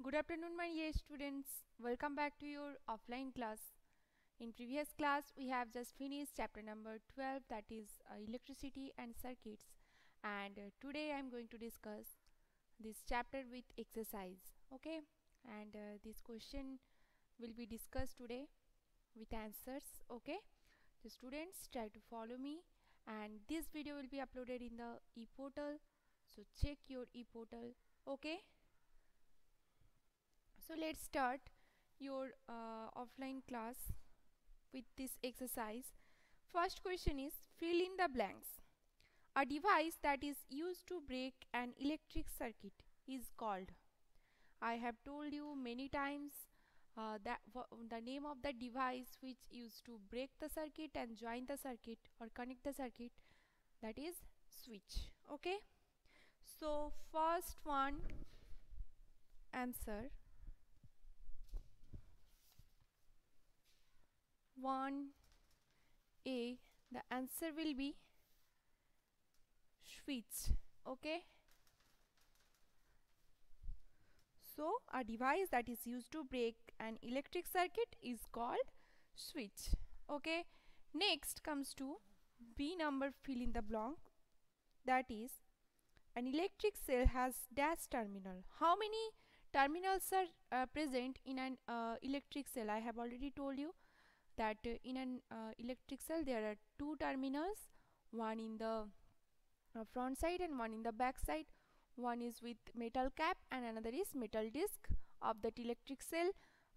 Good afternoon my dear students. Welcome back to your offline class. In previous class we have just finished chapter number 12 that is uh, electricity and circuits and uh, today I am going to discuss this chapter with exercise okay and uh, this question will be discussed today with answers okay. The students try to follow me and this video will be uploaded in the e-portal so check your e-portal okay so let's start your uh, offline class with this exercise. First question is fill in the blanks. A device that is used to break an electric circuit is called. I have told you many times uh, that the name of the device which used to break the circuit and join the circuit or connect the circuit that is switch okay? So first one answer 1a the answer will be switch okay? So a device that is used to break an electric circuit is called switch okay? Next comes to b number fill in the blank that is an electric cell has dash terminal. How many terminals are uh, present in an uh, electric cell? I have already told you that uh, in an uh, electric cell there are two terminals one in the uh, front side and one in the back side. One is with metal cap and another is metal disc of that electric cell.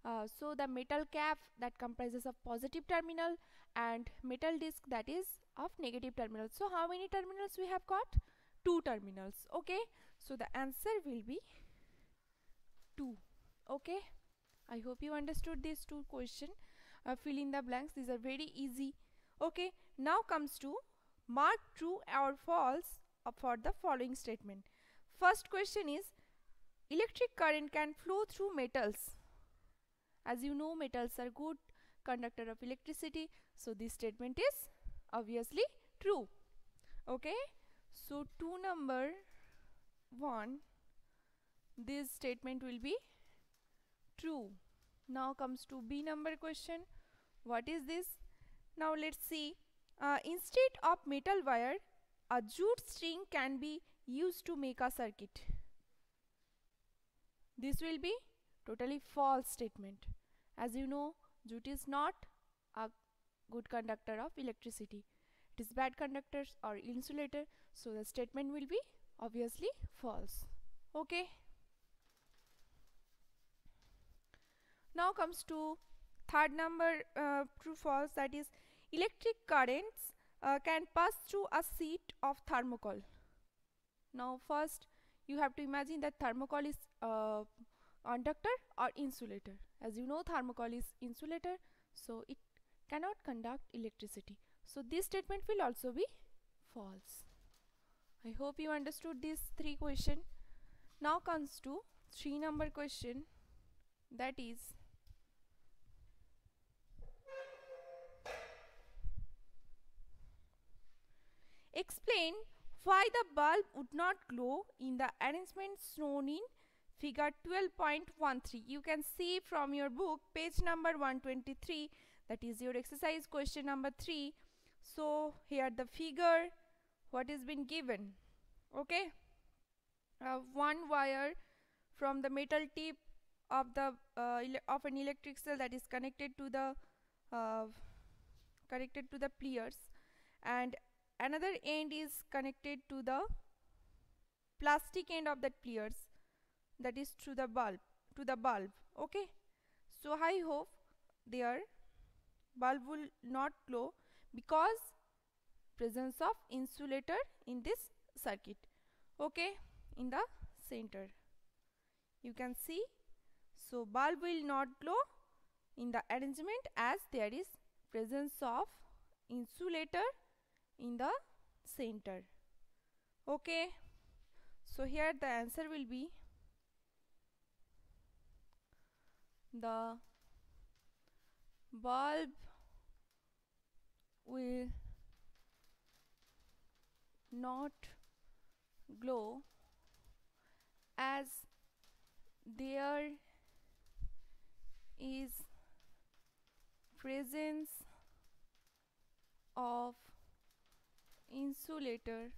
Uh, so the metal cap that comprises of positive terminal and metal disc that is of negative terminal. So how many terminals we have got? Two terminals okay? So the answer will be 2 okay? I hope you understood these two question uh, fill in the blanks. These are very easy. Okay now comes to mark true or false for the following statement. First question is electric current can flow through metals. As you know metals are good conductor of electricity. So this statement is obviously true. Okay so 2 number 1 this statement will be true now comes to b number question. What is this? Now let's see. Uh, instead of metal wire a jute string can be used to make a circuit. This will be totally false statement. As you know jute is not a good conductor of electricity. It is bad conductor or insulator. So the statement will be obviously false. Okay now comes to third number uh, true false that is electric currents uh, can pass through a sheet of thermocol. Now first you have to imagine that thermocol is uh, conductor or insulator. As you know thermocol is insulator so it cannot conduct electricity. So this statement will also be false. I hope you understood these three question. Now comes to three number question that is Explain why the bulb would not glow in the arrangement shown in figure 12.13. You can see from your book page number 123 that is your exercise question number 3. So here the figure what is been given okay uh, one wire from the metal tip of the uh, of an electric cell that is connected to the uh, connected to the pliers and another end is connected to the plastic end of that pliers that is through the bulb to the bulb okay? So I hope their bulb will not glow because presence of insulator in this circuit okay? In the center. You can see so bulb will not glow in the arrangement as there is presence of insulator in the center. Okay? So here the answer will be the bulb will not glow as there is presence of insulator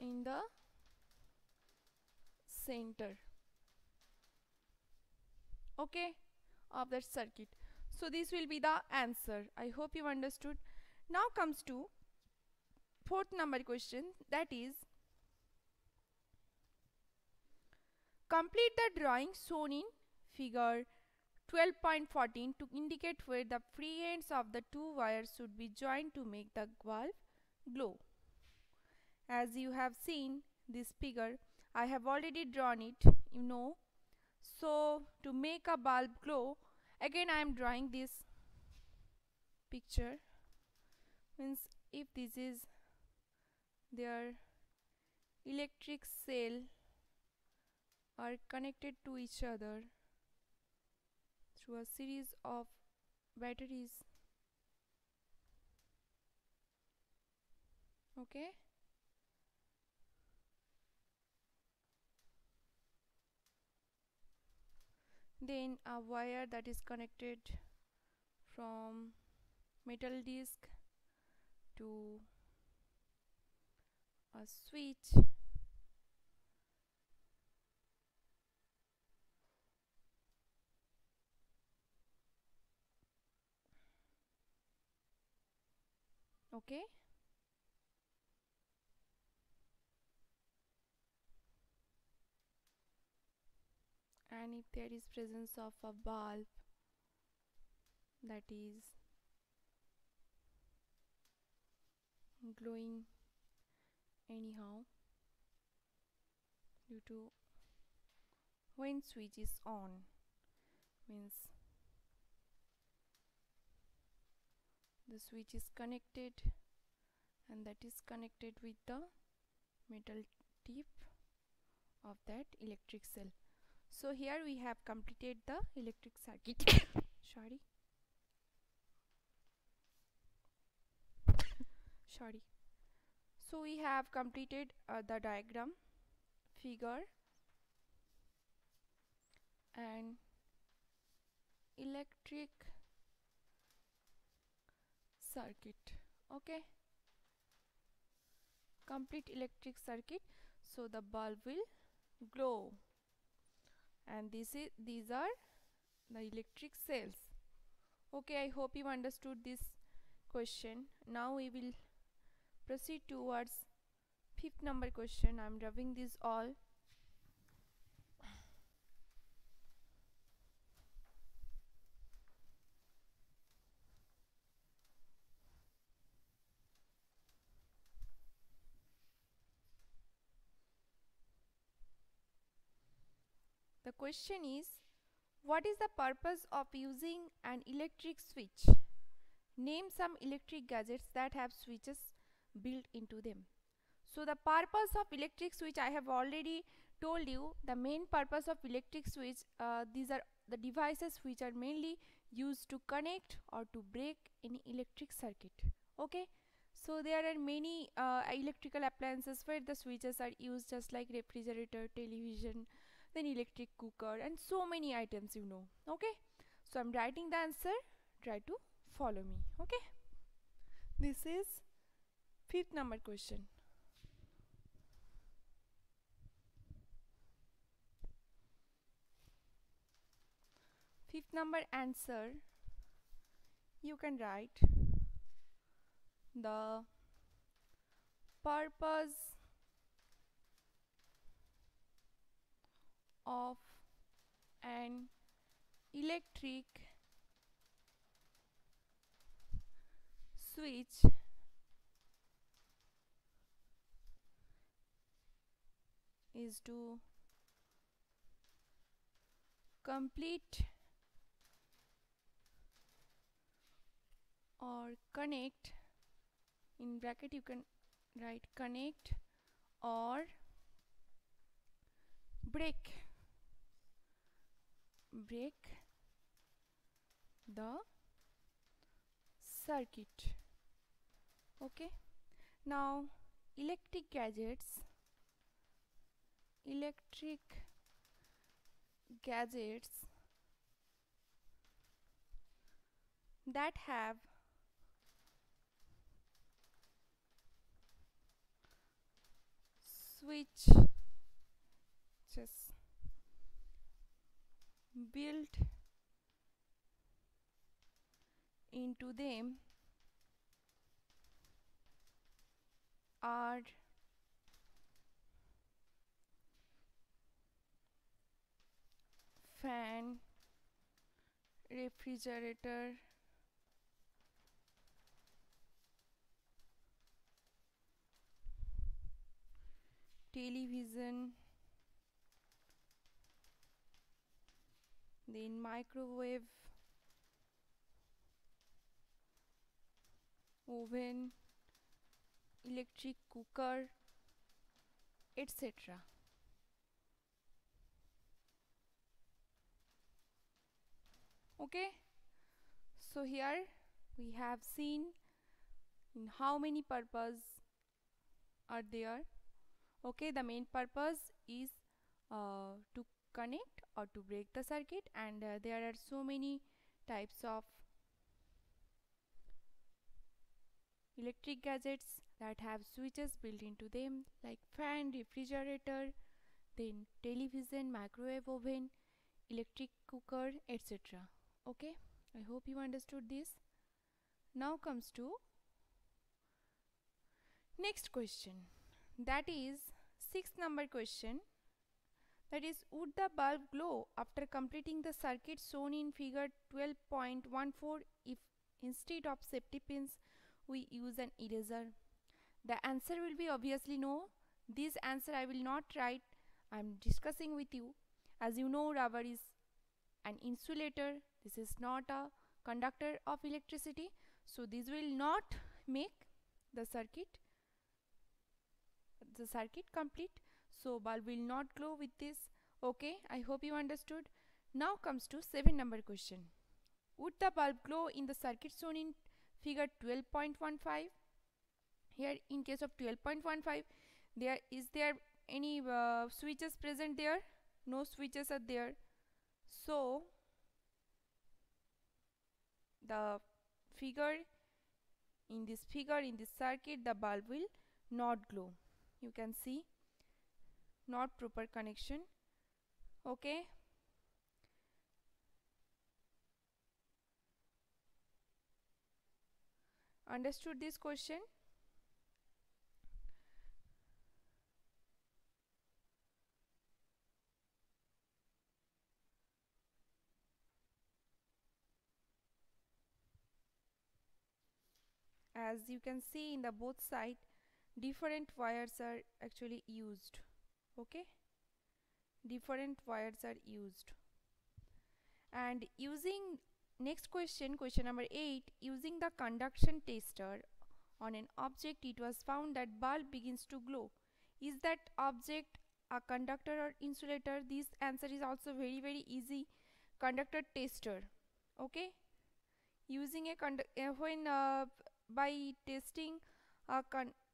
in the center. Okay? Of that circuit. So this will be the answer. I hope you understood. Now comes to fourth number question. That is complete the drawing shown in figure 12.14 to indicate where the free ends of the two wires should be joined to make the bulb glow. As you have seen this figure, I have already drawn it, you know. So to make a bulb glow, again I am drawing this picture. Means if this is their electric cell are connected to each other through a series of batteries. Okay? Then a wire that is connected from metal disc to a switch okay and if there is presence of a bulb that is glowing anyhow due to when switch is on. Means the switch is connected and that is connected with the metal tip of that electric cell. So here we have completed the electric circuit. Sorry. Sorry. So we have completed uh, the diagram figure and electric circuit okay? Complete electric circuit. So the bulb will glow. And this is these are the electric cells. Okay i hope you understood this question. Now we will proceed towards fifth number question. I'm rubbing this all question is, what is the purpose of using an electric switch? Name some electric gadgets that have switches built into them. So the purpose of electric switch I have already told you the main purpose of electric switch uh, these are the devices which are mainly used to connect or to break any electric circuit okay so there are many uh, electrical appliances where the switches are used just like refrigerator television then electric cooker and so many items you know okay? So i'm writing the answer. Try to follow me okay? This is fifth number question. Fifth number answer. You can write the purpose of an electric switch is to complete or connect in bracket you can write connect or break break the circuit. Okay? Now electric gadgets electric gadgets that have switch just built into them are fan refrigerator television then microwave oven electric cooker etc okay? So here we have seen in how many purpose are there. Okay? The main purpose is uh, to connect or to break the circuit and uh, there are so many types of electric gadgets that have switches built into them like fan, refrigerator, then television, microwave oven, electric cooker, etc. Okay, I hope you understood this. Now comes to next question that is sixth number question that is would the bulb glow after completing the circuit shown in figure 12.14 if instead of safety pins we use an eraser? The answer will be obviously no. This answer I will not write. I am discussing with you. As you know rubber is an insulator. This is not a conductor of electricity. So this will not make the circuit the circuit complete so bulb will not glow with this. Okay i hope you understood. Now comes to seven number question. Would the bulb glow in the circuit shown in figure 12.15 here in case of 12.15 there is there any uh, switches present there? No switches are there. So the figure in this figure in this circuit the bulb will not glow. You can see not proper connection. Okay? Understood this question? As you can see in the both side different wires are actually used okay? Different wires are used. And using next question question number 8 using the conduction tester on an object it was found that bulb begins to glow. Is that object a conductor or insulator? This answer is also very very easy. Conductor tester. Okay? Using a uh, when uh, by testing a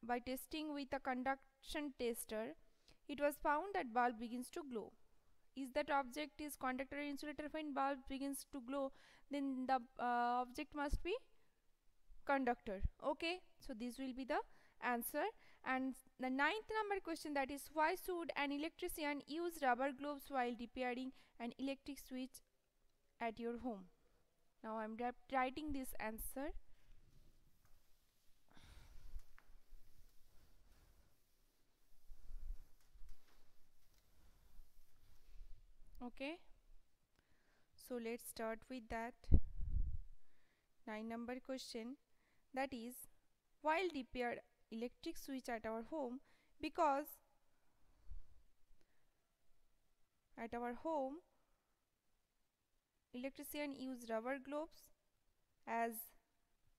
by testing with a conduction tester it was found that bulb begins to glow. If that object is conductor or insulator when bulb begins to glow then the uh, object must be conductor. Okay so this will be the answer. And the ninth number question that is why should an electrician use rubber gloves while repairing an electric switch at your home? Now i'm writing this answer okay. So let's start with that. 9 number question. That is while repair electric switch at our home? Because at our home electrician use rubber gloves as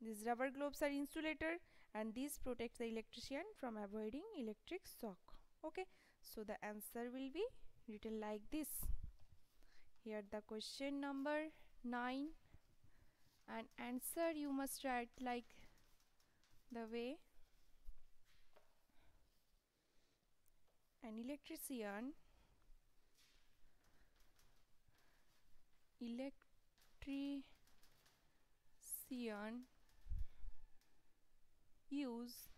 these rubber gloves are insulator and this protects the electrician from avoiding electric shock. Okay. So the answer will be written like this here the question number 9 and answer you must write like the way. An electrician. Electrician use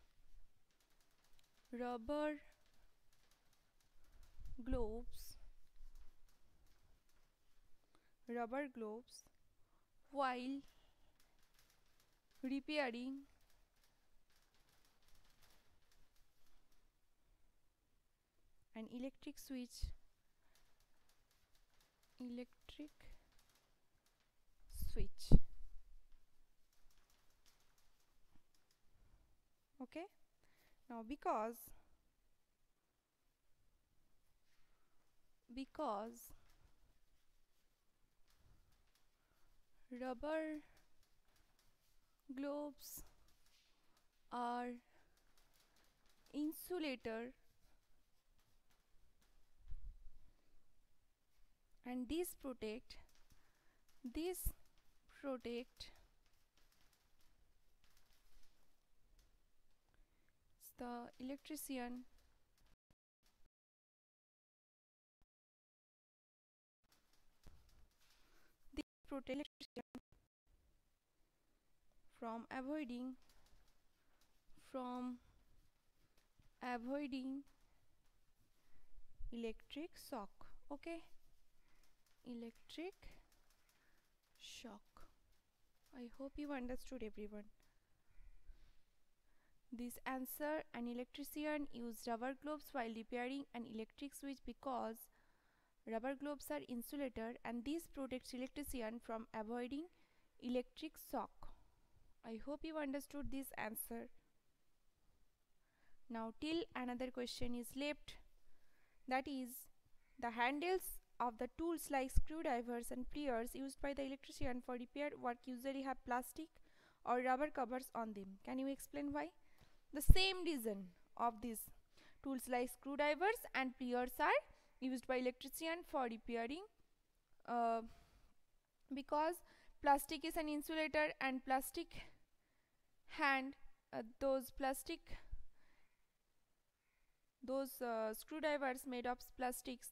rubber gloves rubber gloves while repairing an electric switch electric switch. Okay? Now because because rubber globes are insulator. And these protect these protect the electrician protect from avoiding from avoiding electric shock okay? Electric shock. I hope you understood everyone. This answer an electrician used rubber gloves while repairing an electric switch because Rubber gloves are insulator and this protects electrician from avoiding electric shock. I hope you understood this answer. Now till another question is left that is the handles of the tools like screwdrivers and pliers used by the electrician for repair work usually have plastic or rubber covers on them. Can you explain why? The same reason of these tools like screwdrivers and pliers are used by electrician for repairing uh, because plastic is an insulator and plastic hand uh, those plastic those uh, screwdrivers made of plastics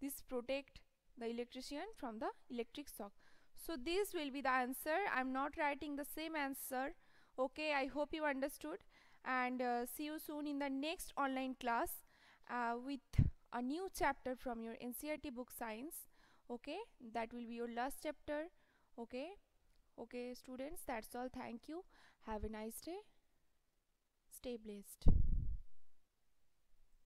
this protect the electrician from the electric shock. So this will be the answer. I'm not writing the same answer. Okay i hope you understood. And uh, see you soon in the next online class uh, with a new chapter from your NCERT book science okay? That will be your last chapter okay? Okay students that's all. Thank you. Have a nice day. Stay blessed